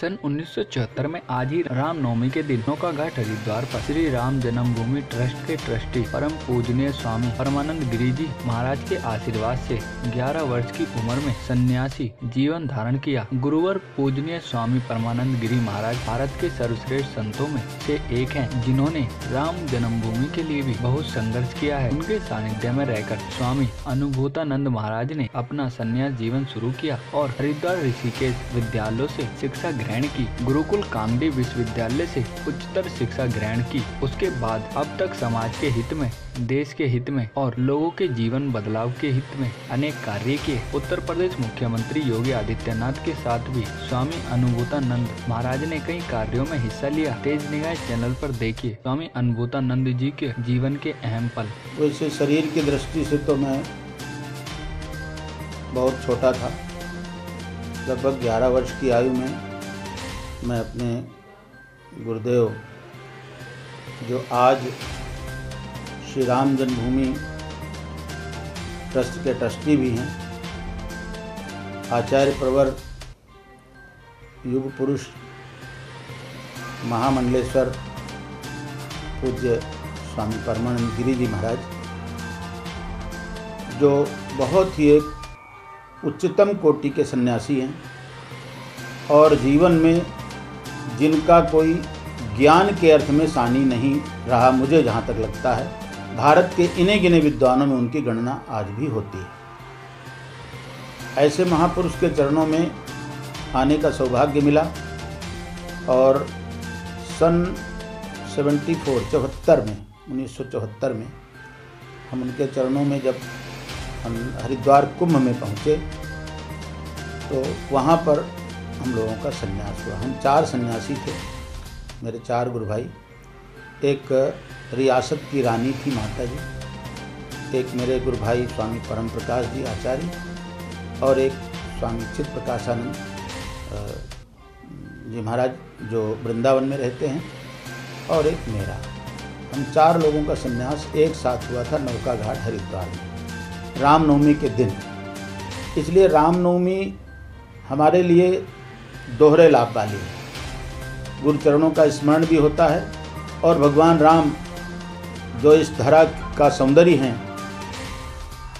सन 1974 में आज ही रामनवमी के दिनों का घाट हरिद्वार पर श्री राम जन्मभूमि ट्रस्ट के ट्रस्टी परम पूजनीय स्वामी परमानंद गिरी जी महाराज के आशीर्वाद से 11 वर्ष की उम्र में सन्यासी जीवन धारण किया। गुरुवर पूजनीय स्वामी परमानंद गिरी महाराज भारत के सर्वश्रेष्ठ संतों में से एक हैं, जिन्होंने राम जन्मभूमि के लिए भी बहुत संघर्ष किया है। उनके सानिध्य में रहकर स्वामी अनुभूतानंद महाराज ने अपना संन्यास जीवन शुरू किया और हरिद्वार ऋषिकेश विद्यालयों से शिक्षा ग्रहण की। गुरुकुल कांगड़ी विश्वविद्यालय से उच्चतर शिक्षा ग्रहण की। उसके बाद अब तक समाज के हित में, देश के हित में और लोगों के जीवन बदलाव के हित में अनेक कार्य किए। उत्तर प्रदेश मुख्यमंत्री योगी आदित्यनाथ के साथ भी स्वामी अनुभूतानंद महाराज ने कई कार्यों में हिस्सा लिया। तेज निगाह चैनल पर देखिए। स्वामी अनुभूतानंद जी के जीवन के अहम पल। वैसे शरीर की दृष्टि से तो मैं बहुत छोटा था। लगभग 11 वर्ष की आयु में मैं अपने गुरुदेव, जो आज श्री राम जन्मभूमि ट्रस्ट के ट्रस्टी भी हैं, आचार्य प्रवर युग पुरुष महामंडलेश्वर पूज्य स्वामी परमानंद गिरी जी महाराज, जो बहुत ही एक उच्चतम कोटि के सन्यासी हैं और जीवन में जिनका कोई ज्ञान के अर्थ में सानी नहीं रहा, मुझे जहाँ तक लगता है, भारत के इन्हे गिने विद्वानों में उनकी गणना आज भी होती है। ऐसे महापुरुष के चरणों में आने का सौभाग्य मिला और सन 74 चौहत्तर में 1974 में हम उनके चरणों में जब हम हरिद्वार कुंभ में पहुँचे तो वहाँ पर हम लोगों का संन्यास हुआ। हम चार सन्यासी थे, मेरे चार गुरु भाई एक रियासत की रानी थी माता जी एक मेरे गुरु भाई स्वामी परम प्रकाश जी आचार्य और एक स्वामी चित प्रकाशानंद जी महाराज जो वृंदावन में रहते हैं और एक मेरा। हम चार लोगों का संन्यास एक साथ हुआ था नौका घाट हरिद्वार में, रामनवमी के दिन। इसलिए रामनवमी हमारे लिए दोहरे लाभ वाली है। गुरु चरणों का स्मरण भी होता है और भगवान राम जो इस धरा का सौंदर्य हैं,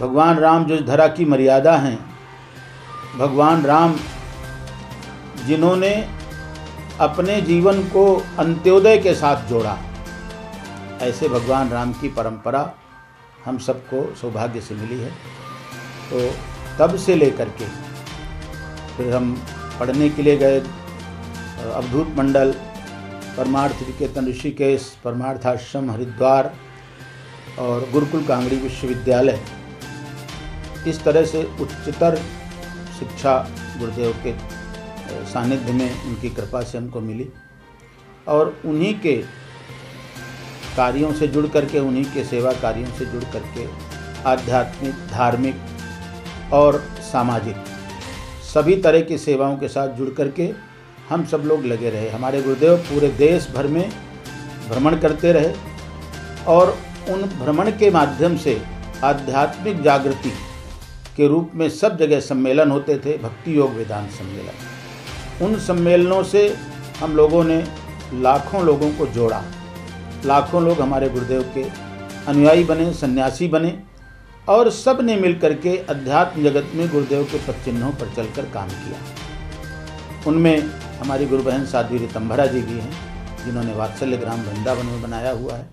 भगवान राम जो इस धरा की मर्यादा हैं, भगवान राम जिन्होंने अपने जीवन को अंत्योदय के साथ जोड़ा, ऐसे भगवान राम की परंपरा हम सबको सौभाग्य से मिली है। तो तब से लेकर के फिर हम पढ़ने के लिए गए अवधूत मंडल, परमार्थ निकेतन ऋषिकेश परमार्थाश्रम हरिद्वार और गुरुकुल कांगड़ी विश्वविद्यालय। इस तरह से उच्चतर शिक्षा गुरुदेव के सानिध्य में उनकी कृपा से हमको मिली और उन्हीं के कार्यों से जुड़ करके, उन्हीं के सेवा कार्यों से जुड़ करके आध्यात्मिक, धार्मिक और सामाजिक सभी तरह की सेवाओं के साथ जुड़ करके हम सब लोग लगे रहे। हमारे गुरुदेव पूरे देश भर में भ्रमण करते रहे और उन भ्रमण के माध्यम से आध्यात्मिक जागृति के रूप में सब जगह सम्मेलन होते थे, भक्ति योग वेदांत सम्मेलन। उन सम्मेलनों से हम लोगों ने लाखों लोगों को जोड़ा। लाखों लोग हमारे गुरुदेव के अनुयायी बने, सन्यासी बने। और सबने मिल करके अध्यात्म जगत में गुरुदेव के पदचिन्हों पर चलकर काम किया। उनमें हमारी गुरु बहन साध्वी रितंभरा जी भी हैं, जिन्होंने वात्सल्य ग्राम वृंदावन में बनाया हुआ है,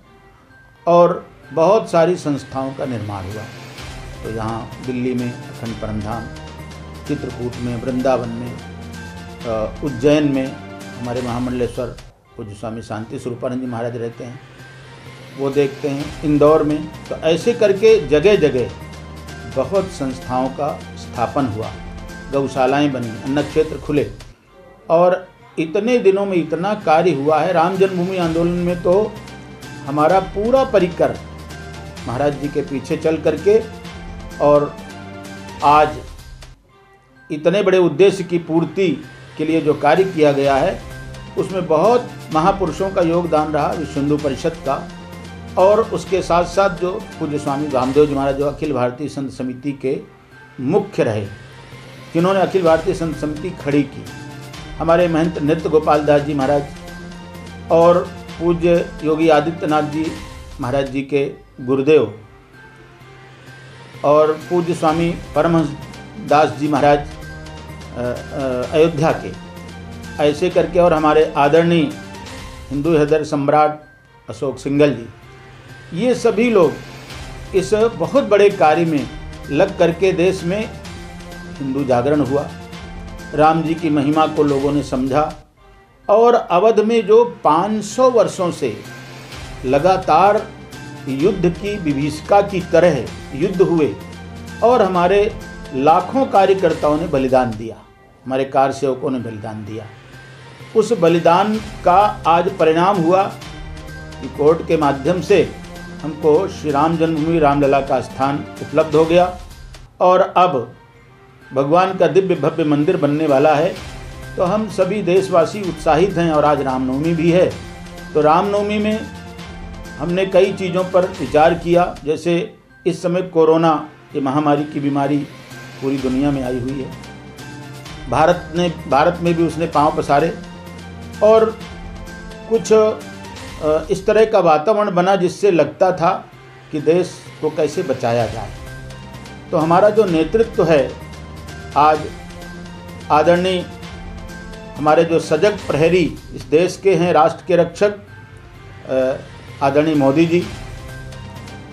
और बहुत सारी संस्थाओं का निर्माण हुआ तो यहाँ दिल्ली में अखंड परमधाम, चित्रकूट में, वृंदावन में उज्जैन में हमारे महामंडलेश्वर पूज्य स्वामी शांति स्वरूपानंद जी महाराज रहते हैं। वो देखते हैं इंदौर में। तो ऐसे करके जगह जगह बहुत संस्थाओं का स्थापन हुआ। गौशालाएँ बनी, अन्न क्षेत्र खुले। और इतने दिनों में इतना कार्य हुआ है, राम जन्मभूमि आंदोलन में तो हमारा पूरा परिकर महाराज जी के पीछे चल करके और आज इतने बड़े उद्देश्य की पूर्ति के लिए जो कार्य किया गया है, उसमें बहुत महापुरुषों का योगदान रहा, विश्व हिंदू परिषद का। और उसके साथ साथ जो पूज्य स्वामी रामदेव जी महाराज जो अखिल भारतीय संत समिति के मुख्य रहे, जिन्होंने अखिल भारतीय संत समिति खड़ी की, हमारे महंत नृत्य गोपाल दास जी महाराज और पूज्य योगी आदित्यनाथ जी महाराज जी के गुरुदेव और पूज्य स्वामी परमहंस दास जी महाराज अयोध्या के। ऐसे करके और हमारे आदरणीय हिंदू हृदय सम्राट अशोक सिंगल जी ये सभी लोग इस बहुत बड़े कार्य में लग करके देश में हिंदू जागरण हुआ। राम जी की महिमा को लोगों ने समझा और अवध में जो 500 वर्षों से लगातार युद्ध की, विभीषिका की तरह युद्ध हुए और हमारे लाखों कार्यकर्ताओं ने बलिदान दिया, हमारे कार सेवकों ने बलिदान दिया। उस बलिदान का आज परिणाम हुआ कि कोर्ट के माध्यम से हमको श्री राम जन्मभूमि, रामलला का स्थान उपलब्ध हो गया। और अब भगवान का दिव्य भव्य मंदिर बनने वाला है। तो हम सभी देशवासी उत्साहित हैं और आज रामनवमी भी है। तो रामनवमी में हमने कई चीज़ों पर विचार किया। जैसे इस समय कोरोना की महामारी की बीमारी पूरी दुनिया में आई हुई है। भारत ने, भारत में भी उसने पाँव पसारे। और कुछ इस तरह का वातावरण बना जिससे लगता था कि देश को कैसे बचाया जाए। तो हमारा जो नेतृत्व है, आज आदरणीय हमारे जो सजग प्रहरी इस देश के हैं, राष्ट्र के रक्षक आदरणीय मोदी जी,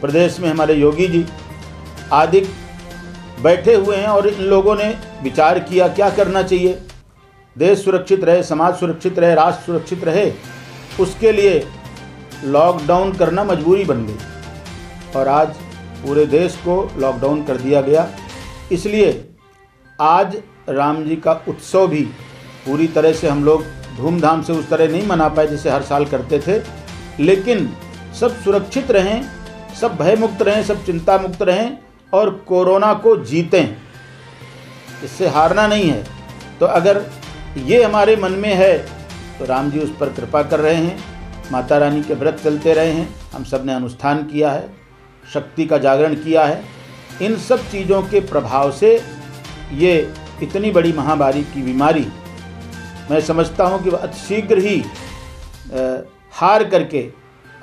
प्रदेश में हमारे योगी जी, आदि बैठे हुए हैं और इन लोगों ने विचार किया, क्या करना चाहिए? देश सुरक्षित रहे, समाज सुरक्षित रहे, राष्ट्र सुरक्षित रहे उसके लिए लॉकडाउन करना मजबूरी बन गई। और आज पूरे देश को लॉकडाउन कर दिया गया। इसलिए आज राम जी का उत्सव भी पूरी तरह से हम लोग धूमधाम से उस तरह नहीं मना पाए जैसे हर साल करते थे। लेकिन सब सुरक्षित रहें, सब भय मुक्त रहें, सब चिंता मुक्त रहें और कोरोना को जीतें। इससे हारना नहीं है। तो अगर ये हमारे मन में है तो राम जी उस पर कृपा कर रहे हैं। माता रानी के व्रत चलते रहे हैं। हम सबने अनुष्ठान किया है, शक्ति का जागरण किया है। इन सब चीज़ों के प्रभाव से ये इतनी बड़ी महामारी की बीमारी, मैं समझता हूँ कि वह अतिशीघ्र ही हार करके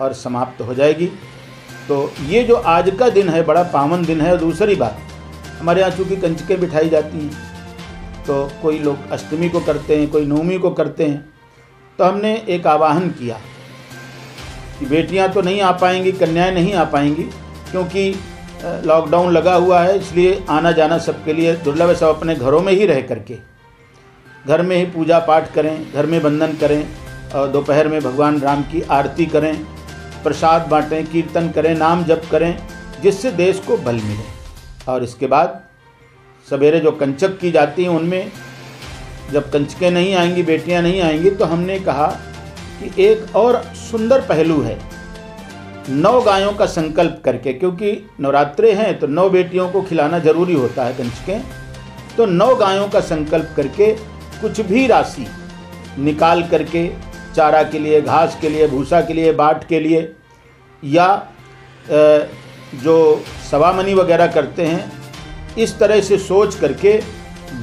और समाप्त हो जाएगी। तो ये जो आज का दिन है, बड़ा पावन दिन है, और दूसरी बात, हमारे यहाँ चूँकि कंचकें बिठाई जाती हैं तो कोई लोग अष्टमी को करते हैं, कोई नवमी को करते हैं तो हमने एक आवाहन किया कि बेटियाँ तो नहीं आ पाएँगी, कन्याएँ नहीं आ पाएँगी, क्योंकि लॉकडाउन लगा हुआ है, इसलिए आना जाना सबके लिए दुर्लभ सब अपने घरों में ही रह करके। घर में ही पूजा पाठ करें, घर में बंधन करें, और दोपहर में भगवान राम की आरती करें, प्रसाद बांटें, कीर्तन करें, नाम जप करें, जिससे देश को बल मिले। और इसके बाद, सवेरे जो कंचक की जाती हैं, उनमें जब कंचकें नहीं आएँगी, बेटियाँ नहीं आएँगी तो हमने कहा कि एक और सुंदर पहलू है। नौ गायों का संकल्प करके, क्योंकि नवरात्रे हैं तो नौ बेटियों को खिलाना ज़रूरी होता है कंचकें। तो नौ गायों का संकल्प करके कुछ भी राशि निकाल करके, चारा के लिए, घास के लिए, भूसा के लिए, बाट के लिए, या जो सवामनी वगैरह करते हैं, इस तरह से सोच करके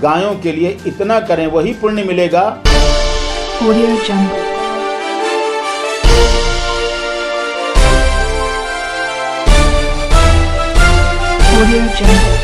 गायों के लिए इतना करें वही पुण्य मिलेगा Audio Jungle.